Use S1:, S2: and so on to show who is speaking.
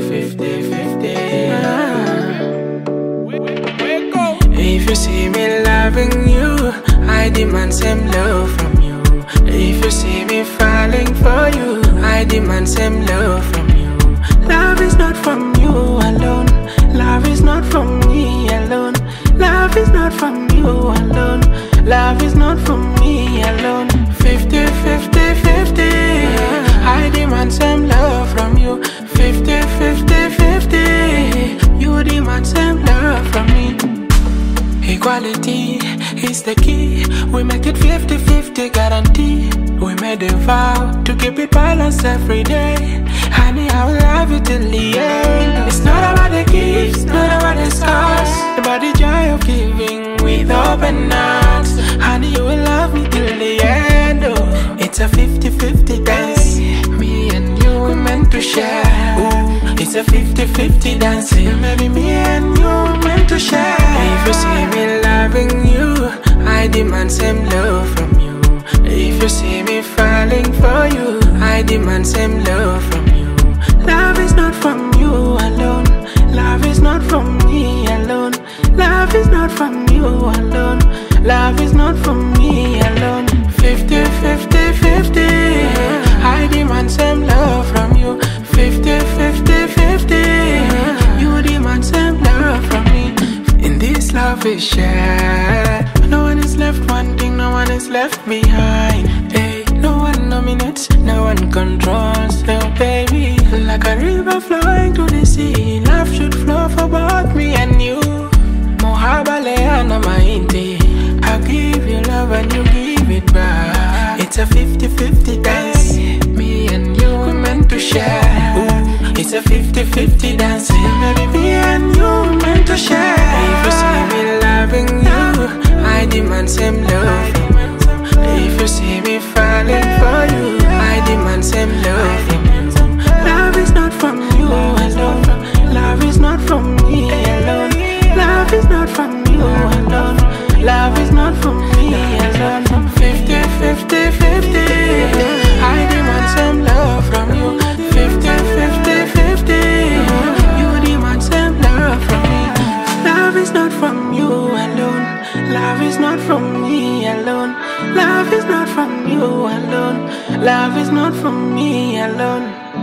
S1: 50, If you see me loving you I demand same love from you. If you see me falling for you I demand same love from you. Love is not from you alone. Love is not from me alone. Love is not from you alone. Love is not from me alone. 50, I demand same Equality is the key. We make it 50 50 guarantee. We made a vow to keep it balanced every day. Honey, I will love you till the end. It's not about the gifts, not about the scars. About the joy of giving with open arms. Honey, you will love me till the end. Oh, it's a 50 50 dance. Me and you were meant to share. Ooh, it's a 50 50 dance. Maybe me and you meant to share. If you see me loving you, I demand same love from you. If you see me falling for you, I demand same love from you. Love is not from you alone. Love is not from me alone. Love is not from you alone. Love is not from me alone. Is shared. No one is left wanting, no one is left behind. Hey, no one nominates, no one controls. No baby, like a river flowing to the sea. Love should flow for both me and you. Mohaba leana mainte. I give you love and you give it back. It's a 50-50 dance. Me and you were meant to share. Ooh, it's a 50-50 dance. Maybe me and you is not from me alone. Love is not from you alone. Love is not from me alone.